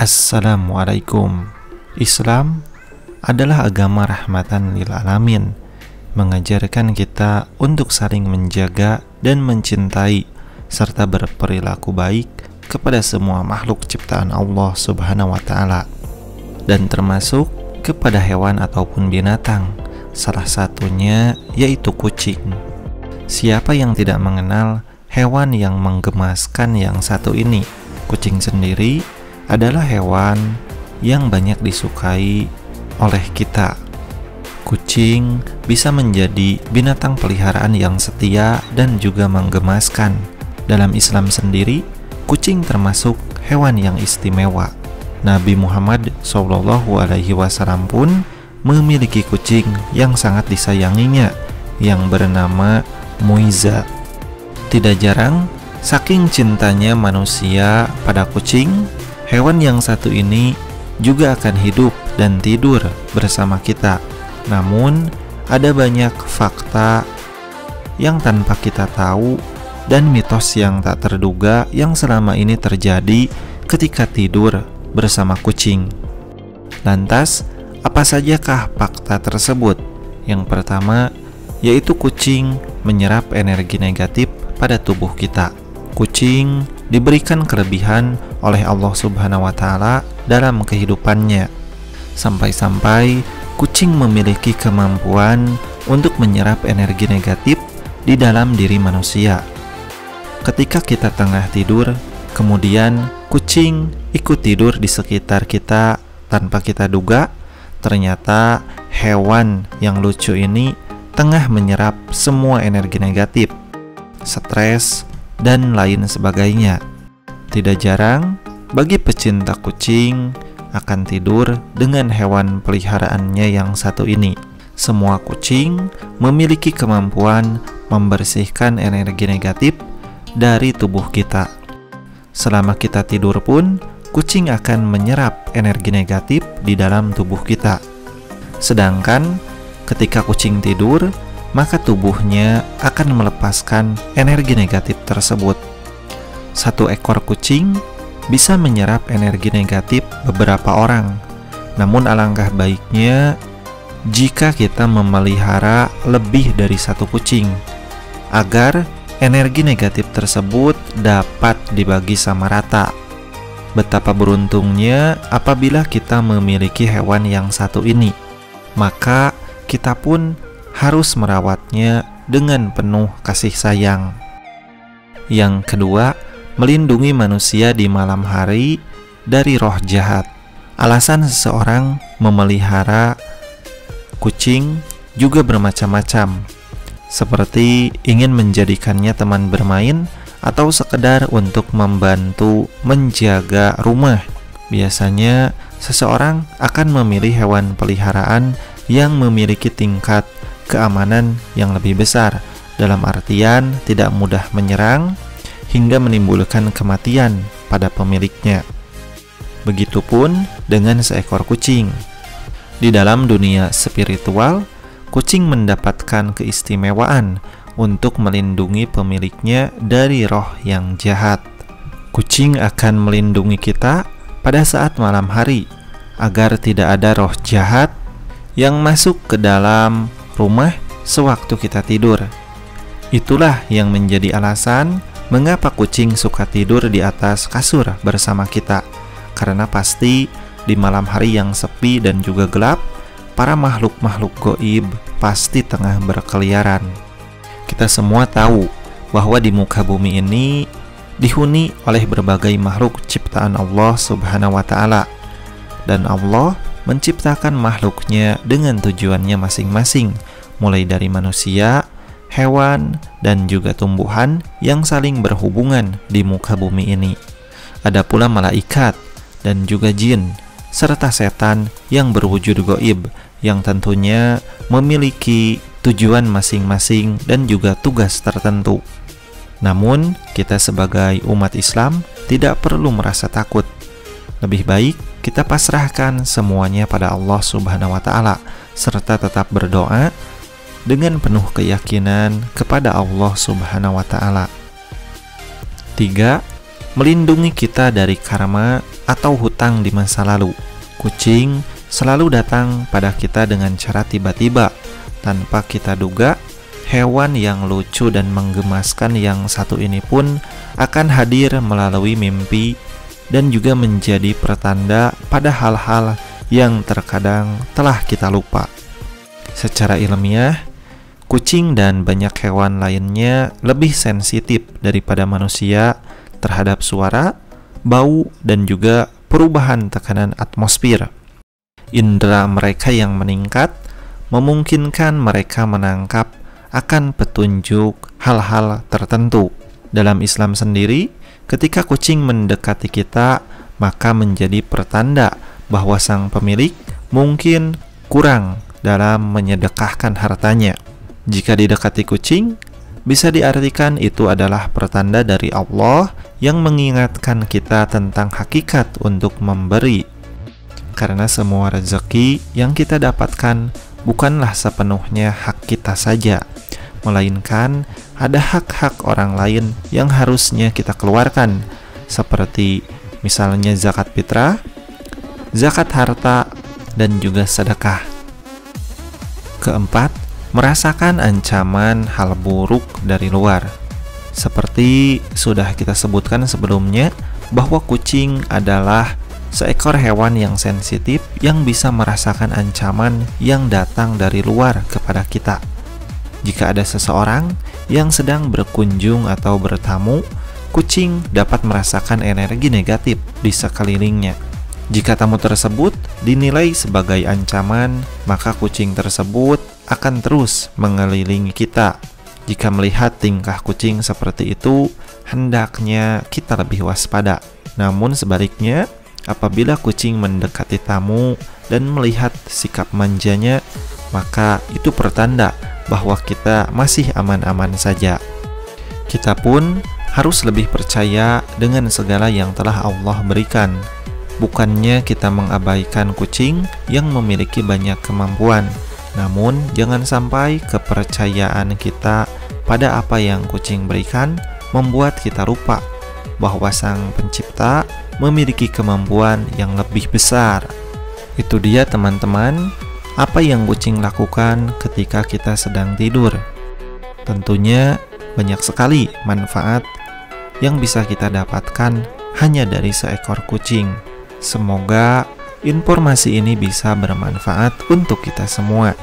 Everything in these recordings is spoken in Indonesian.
Assalamualaikum. Islam adalah agama rahmatan lil alamin, mengajarkan kita untuk saling menjaga dan mencintai serta berperilaku baik kepada semua makhluk ciptaan Allah Subhanahu wa taala dan termasuk kepada hewan ataupun binatang. Salah satunya yaitu kucing. Siapa yang tidak mengenal hewan yang menggemaskan yang satu ini? Kucing sendiri adalah hewan yang banyak disukai oleh kita. Kucing bisa menjadi binatang peliharaan yang setia dan juga menggemaskan. Dalam Islam sendiri, kucing termasuk hewan yang istimewa. Nabi Muhammad Shallallahu Alaihi Wasallam pun memiliki kucing yang sangat disayanginya yang bernama Muiza. Tidak jarang, saking cintanya manusia pada kucing, hewan yang satu ini juga akan hidup dan tidur bersama kita. Namun, ada banyak fakta yang tanpa kita tahu dan mitos yang tak terduga yang selama ini terjadi ketika tidur bersama kucing. Lantas, apa sajakah fakta tersebut? Yang pertama, yaitu kucing menyerap energi negatif pada tubuh kita. Kucing diberikan kelebihan oleh Allah Subhanahu wa taala dalam kehidupannya. Sampai-sampai kucing memiliki kemampuan untuk menyerap energi negatif di dalam diri manusia. Ketika kita tengah tidur, kemudian kucing ikut tidur di sekitar kita tanpa kita duga, Ternyata hewan yang lucu ini tengah menyerap semua energi negatif, stres, dan lain sebagainya. Tidak jarang bagi pecinta kucing akan tidur dengan hewan peliharaannya yang satu ini. Semua kucing memiliki kemampuan membersihkan energi negatif dari tubuh kita. Selama kita tidur pun, kucing akan menyerap energi negatif di dalam tubuh kita. Sedangkan ketika kucing tidur, maka tubuhnya akan melepaskan energi negatif tersebut. Satu ekor kucing bisa menyerap energi negatif beberapa orang. Namun alangkah baiknya jika kita memelihara lebih dari satu kucing agar energi negatif tersebut dapat dibagi sama rata Betapa beruntungnya apabila kita memiliki hewan yang satu ini, maka kita pun harus merawatnya dengan penuh kasih sayang. Yang kedua, melindungi manusia di malam hari dari roh jahat. Alasan seseorang memelihara kucing juga bermacam-macam, seperti ingin menjadikannya teman bermain atau sekedar untuk membantu menjaga rumah. Biasanya seseorang akan memilih hewan peliharaan yang memiliki tingkat keamanan yang lebih besar, dalam artian tidak mudah menyerang hingga menimbulkan kematian pada pemiliknya. Begitupun dengan seekor kucing. Di dalam dunia spiritual, kucing mendapatkan keistimewaan untuk melindungi pemiliknya dari roh yang jahat. Kucing akan melindungi kita pada saat malam hari agar tidak ada roh jahat yang masuk ke dalam rumah sewaktu kita tidur. Itulah yang menjadi alasan mengapa kucing suka tidur di atas kasur bersama kita. Karena pasti di malam hari yang sepi dan juga gelap, para makhluk-makhluk goib pasti tengah berkeliaran. Kita semua tahu bahwa di muka bumi ini dihuni oleh berbagai makhluk ciptaan Allah Subhanahu wa taala. Dan Allah menciptakan makhluknya dengan tujuannya masing-masing, mulai dari manusia, hewan, dan juga tumbuhan yang saling berhubungan di muka bumi ini. Ada pula malaikat dan juga jin serta setan yang berwujud goib yang tentunya memiliki tujuan masing-masing dan juga tugas tertentu. Namun, kita sebagai umat Islam tidak perlu merasa takut. Lebih baik kita pasrahkan semuanya pada Allah Subhanahu wa taala serta tetap berdoa dengan penuh keyakinan kepada Allah Subhanahu wa taala. 3. melindungi kita dari karma atau hutang di masa lalu. Kucing selalu datang pada kita dengan cara tiba-tiba, tanpa kita duga. Hewan yang lucu dan menggemaskan yang satu ini pun akan hadir melalui mimpi dan juga menjadi pertanda pada hal-hal yang terkadang telah kita lupa. Secara ilmiah, kucing dan banyak hewan lainnya lebih sensitif daripada manusia terhadap suara, bau, dan juga perubahan tekanan atmosfer. Indra mereka yang meningkat memungkinkan mereka menangkap akan petunjuk hal-hal tertentu. Dalam Islam sendiri, ketika kucing mendekati kita, maka menjadi pertanda bahwa sang pemilik mungkin kurang dalam menyedekahkan hartanya. Jika didekati kucing, bisa diartikan itu adalah pertanda dari Allah yang mengingatkan kita tentang hakikat untuk memberi. Karena semua rezeki yang kita dapatkan bukanlah sepenuhnya hak kita saja, melainkan ada hak-hak orang lain yang harusnya kita keluarkan, seperti misalnya zakat fitrah, zakat harta, dan juga sedekah. Keempat, merasakan ancaman hal buruk dari luar. Seperti sudah kita sebutkan sebelumnya, bahwa kucing adalah seekor hewan yang sensitif yang bisa merasakan ancaman yang datang dari luar kepada kita. Jika ada seseorang yang sedang berkunjung atau bertamu, kucing dapat merasakan energi negatif di sekelilingnya. Jika tamu tersebut dinilai sebagai ancaman, maka kucing tersebut akan terus mengelilingi kita jika melihat tingkah kucing seperti itu, hendaknya kita lebih waspada. Namun sebaliknya, apabila kucing mendekati tamu dan melihat sikap manjanya, maka itu pertanda bahwa kita masih aman-aman saja. Kita pun harus lebih percaya dengan segala yang telah Allah berikan. Bukannya kita mengabaikan kucing yang memiliki banyak kemampuan, namun jangan sampai kepercayaan kita pada apa yang kucing berikan membuat kita lupa bahwa sang pencipta memiliki kemampuan yang lebih besar. Itu dia teman-teman, apa yang kucing lakukan ketika kita sedang tidur. Tentunya banyak sekali manfaat yang bisa kita dapatkan hanya dari seekor kucing. Semoga informasi ini bisa bermanfaat untuk kita semua.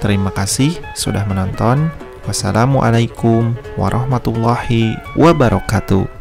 Terima kasih sudah menonton. Wassalamualaikum warahmatullahi wabarakatuh.